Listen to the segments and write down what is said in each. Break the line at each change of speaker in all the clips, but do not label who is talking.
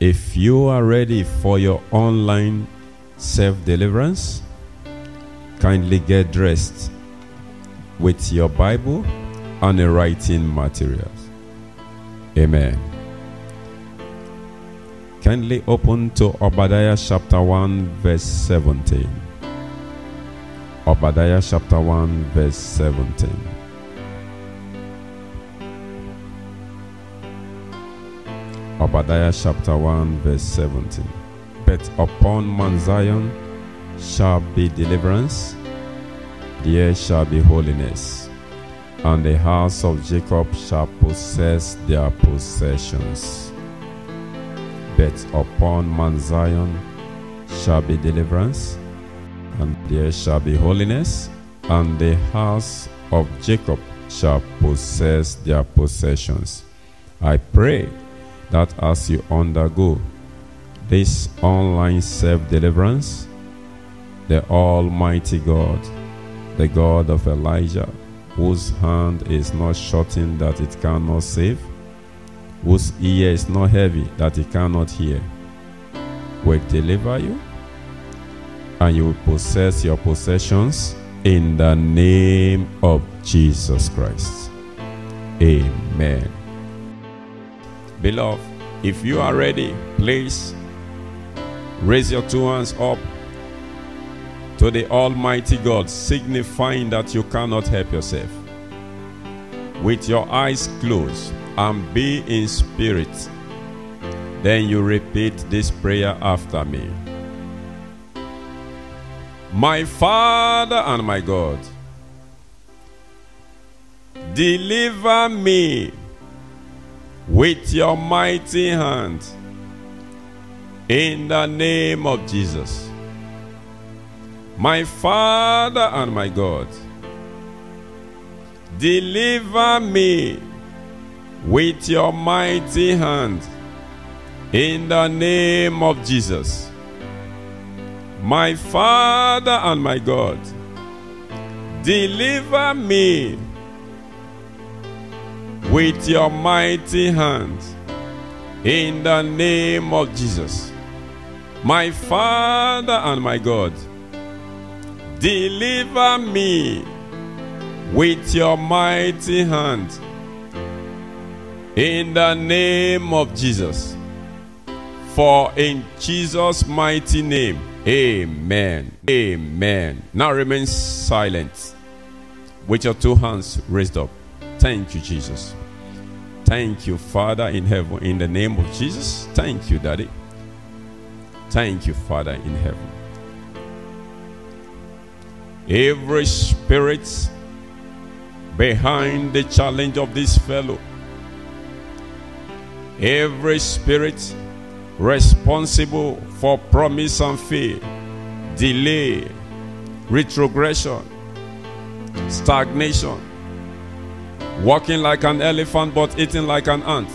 If you are ready for your online self deliverance, kindly get dressed with your Bible and the writing materials. Amen. Kindly open to Obadiah chapter 1, verse 17. Obadiah chapter 1, verse 17. Obadiah chapter 1, verse 17. But upon Mount Zion shall be deliverance, there shall be holiness, and the house of Jacob shall possess their possessions. But upon Mount Zion shall be deliverance, and there shall be holiness, and the house of Jacob shall possess their possessions. I pray that as you undergo this online self deliverance, the Almighty God, the God of Elijah, whose hand is not shortened that it cannot save, whose ear is not heavy that it cannot hear, will deliver you, and you will possess your possessions in the name of Jesus Christ. Amen. Beloved, if you are ready, please raise your two hands up to the Almighty God, signifying that you cannot help yourself. With your eyes closed and be in spirit, then you repeat this prayer after me. My Father and my God, deliver me with your mighty hand in the name of Jesus. My Father and my God, deliver me with your mighty hand in the name of Jesus. My Father and my God, deliver me with your mighty hand in the name of Jesus. My Father and my God, deliver me with your mighty hand in the name of Jesus. For in Jesus' mighty name, amen. Amen. Now remain silent with your two hands raised up. Thank you, Jesus. Thank you, Father in heaven, in the name of Jesus. Thank you, Daddy. Thank you, Father in heaven. Every spirit behind the challenge of this fellow, every spirit responsible for promise and fail, delay, retrogression, stagnation, walking like an elephant but eating like an ant.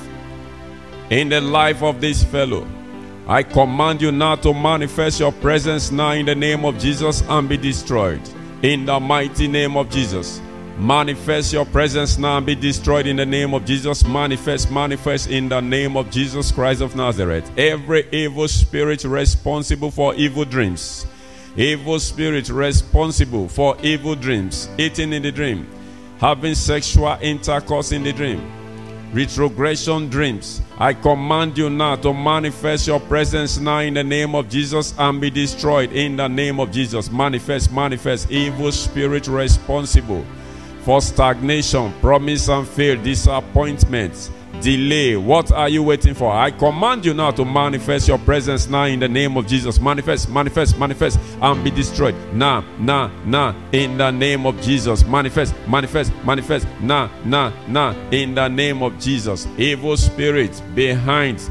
In the life of this fellow, I command you now to manifest your presence now in the name of Jesus and be destroyed. In the mighty name of Jesus. Manifest your presence now and be destroyed in the name of Jesus. Manifest, manifest in the name of Jesus Christ of Nazareth. Every evil spirit responsible for evil dreams, evil spirit responsible for evil dreams, eating in the dream, having sexual intercourse in the dream, retrogression dreams. I command you now to manifest your presence now in the name of Jesus and be destroyed in the name of Jesus. Manifest, manifest evil spirit responsible for stagnation, promise and fail, disappointments, delay. What are you waiting for? I command you now to manifest your presence now in the name of Jesus. Manifest, manifest, manifest, and be destroyed. Now, now, now, in the name of Jesus. Manifest, manifest, manifest, now, now, now, in the name of Jesus. Evil spirits behind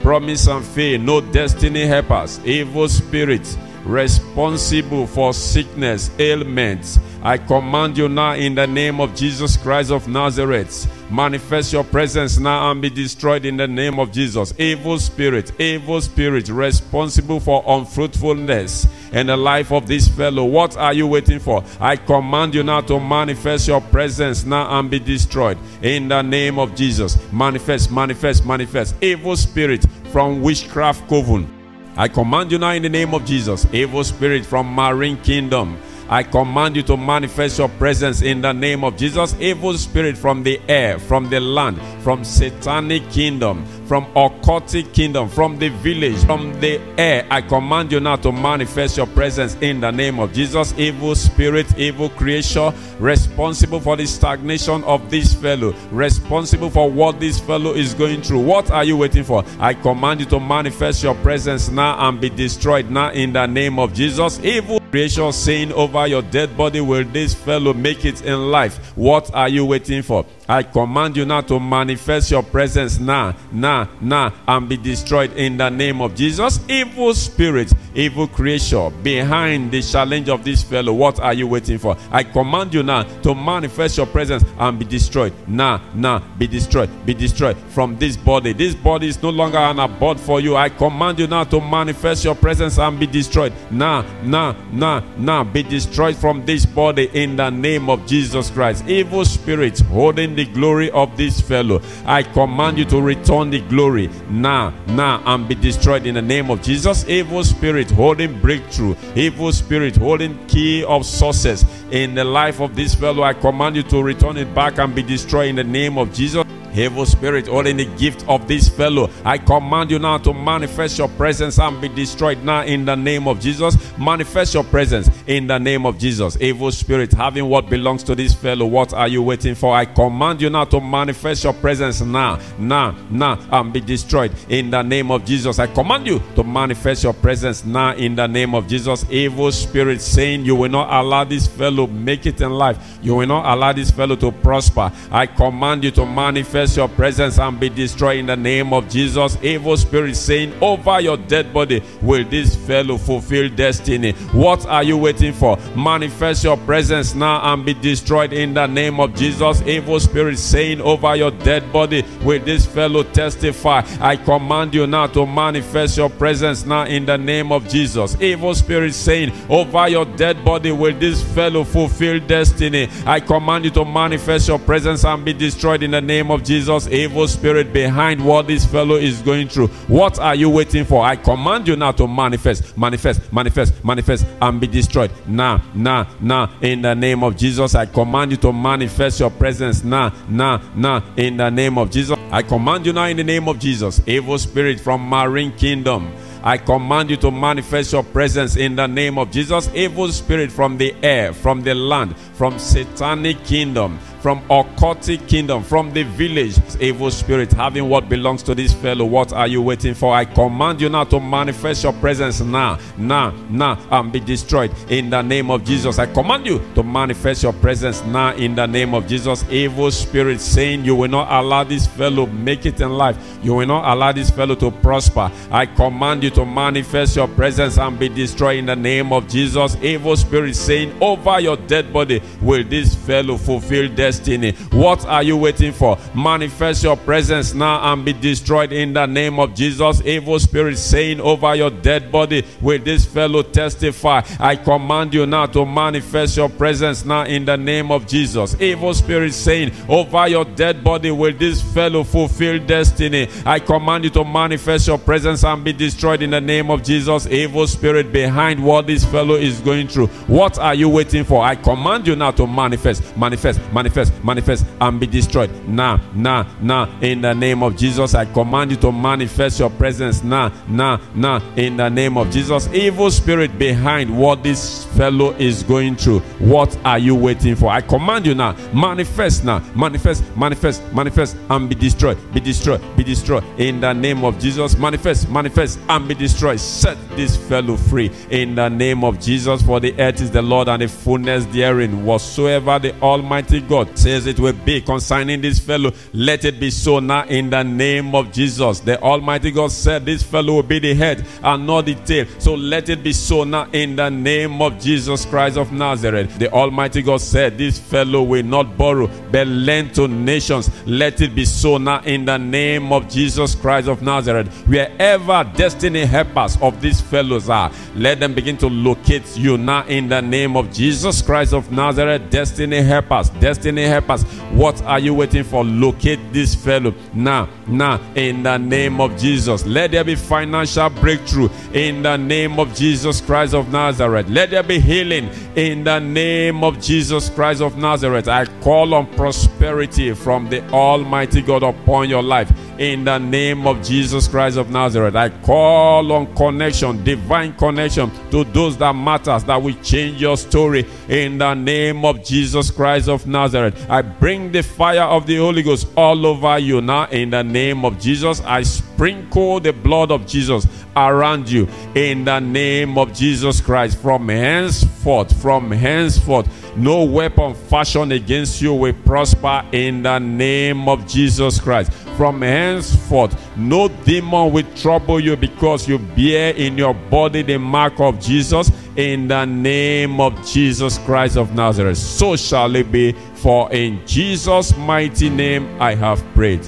promise and fail, no destiny helpers. Evil spirits responsible for sickness, ailments. I command you now in the name of Jesus Christ of Nazareth manifest your presence now and be destroyed in the name of Jesus. Evil spirit, evil spirit responsible for unfruitfulness in the life of this fellow. What are you waiting for? I command you now to manifest your presence now and be destroyed in the name of Jesus. Manifest, manifest, manifest. Evil spirit from witchcraft coven. I command you now in the name of Jesus. Evil spirit from marine kingdom I command you to manifest your presence in the name of Jesus. Evil spirit from the air, from the land, from satanic kingdom, from occultic kingdom, from the village, from the air. I command you now to manifest your presence in the name of Jesus. Evil spirit, evil creation, responsible for the stagnation of this fellow, responsible for what this fellow is going through. What are you waiting for? I command you to manifest your presence now and be destroyed now in the name of Jesus. Evil creation saying over your dead body, will this fellow make it in life? What are you waiting for? I command you now to manifest your presence now, now, now, and be destroyed in the name of Jesus. Evil spirit, evil creature behind the challenge of this fellow, what are you waiting for? I command you now to manifest your presence and be destroyed. Now, now, be destroyed, be destroyed from this body. This body is no longer an abode for you. I command you now to manifest your presence and be destroyed. Now, now, now, now, be destroyed from this body in the name of Jesus Christ. Evil spirits holding the glory of this fellow. I command you to return the glory now, now, and be destroyed in the name of Jesus. Evil spirit holding breakthrough, evil spirit holding key of success in the life of this fellow. I command you to return it back and be destroyed in the name of Jesus. Evil spirit, in the gift of this fellow, I command you now to manifest your presence and be destroyed now in the name of Jesus. Manifest your presence in the name of Jesus. Evil spirit, having what belongs to this fellow, what are you waiting for? I command you now to manifest your presence now, now, now, and be destroyed in the name of Jesus. I command you to manifest your presence now in the name of Jesus. Evil spirit, saying you will not allow this fellow make it in life, you will not allow this fellow to prosper. I command you to manifest manifest your presence and be destroyed in the name of Jesus. Evil spirit saying, Over your dead body will this fellow fulfill destiny. What are you waiting for? Manifest your presence now and be destroyed in the name of Jesus. Evil spirit saying, Over your dead body will this fellow testify. I command you now to manifest your presence now in the name of Jesus. Evil spirit saying, Over your dead body will this fellow fulfill destiny. I command you to manifest your presence and be destroyed in the name of Jesus, evil spirit behind what this fellow is going through. What are you waiting for? I command you now to manifest, manifest, manifest, manifest, and be destroyed. Now, now, now, in the name of Jesus, I command you to manifest your presence now, now, now, in the name of Jesus. I command you now in the name of Jesus, evil spirit from marine kingdom. I command you to manifest your presence in the name of Jesus. Evil spirit from the air, from the land, from satanic kingdom from occultic kingdom, from the village, evil spirit, having what belongs to this fellow. What are you waiting for? I command you now to manifest your presence now, now, now, and be destroyed in the name of Jesus. I command you to manifest your presence now in the name of Jesus. Evil spirit saying you will not allow this fellow make it in life. You will not allow this fellow to prosper. I command you to manifest your presence and be destroyed in the name of Jesus. Evil spirit saying over your dead body will this fellow fulfill death destiny. What are you waiting for? Manifest your presence now and be destroyed in the name of Jesus. Evil spirit saying over your dead body, will this fellow testify? I command you now to manifest your presence now in the name of Jesus. Evil spirit saying over your dead body, will this fellow fulfill destiny? I command you to manifest your presence and be destroyed in the name of Jesus. Evil spirit behind what this fellow is going through. What are you waiting for? I command you now to manifest, manifest, manifest manifest, manifest, and be destroyed. Now, now, now, in the name of Jesus, I command you to manifest your presence now, now, now, in the name of Jesus. Evil spirit behind what this fellow is going through, what are you waiting for? I command you now, manifest now, manifest, manifest, manifest, and be destroyed, be destroyed, be destroyed. In the name of Jesus, manifest, manifest, and be destroyed. Set this fellow free in the name of Jesus. For the earth is the Lord and the fullness therein, whatsoever the Almighty God God says it will be concerning this fellow. Let it be so now in the name of Jesus. The Almighty God said this fellow will be the head and not the tail. So let it be so now in the name of Jesus Christ of Nazareth. The Almighty God said this fellow will not borrow but lend to nations. Let it be so now in the name of Jesus Christ of Nazareth. Wherever destiny helpers of these fellows are, let them begin to locate you now in the name of Jesus Christ of Nazareth. Destiny helpers, destiny helpers. What are you waiting for? Locate this fellow now, now in the name of Jesus. Let there be financial breakthrough in the name of Jesus Christ of Nazareth. Let there be healing in the name of Jesus Christ of Nazareth. I call on prosperity from the Almighty God upon your life in the name of Jesus Christ of Nazareth. I call on connection, divine connection to those that matters that will change your story in the name of Jesus Christ of Nazareth. I bring the fire of the Holy Ghost all over you now in the name of Jesus. I sprinkle the blood of Jesus around you in the name of Jesus Christ. From henceforth from henceforth no weapon fashioned against you will prosper in the name of Jesus Christ. From henceforth no demon will trouble you because you bear in your body the mark of Jesus in the name of Jesus Christ of Nazareth so shall it be for in Jesus mighty name I have prayed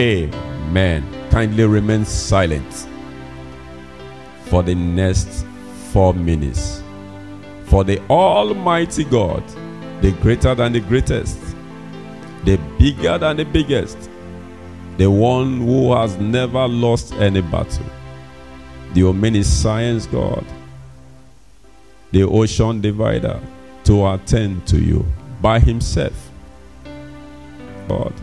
amen kindly remain silent for the next four minutes. For the Almighty God, the greater than the greatest, the bigger than the biggest, the one who has never lost any battle, the omniscience God, the ocean divider, to attend to you by himself. God,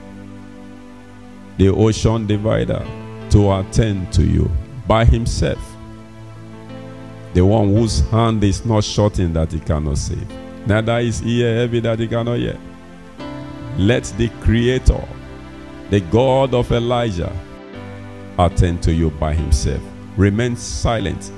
the ocean divider, to attend to you by himself the one whose hand is not shortened that he cannot save, neither is ear heavy that he cannot hear. Let the Creator, the God of Elijah, attend to you by himself. Remain silent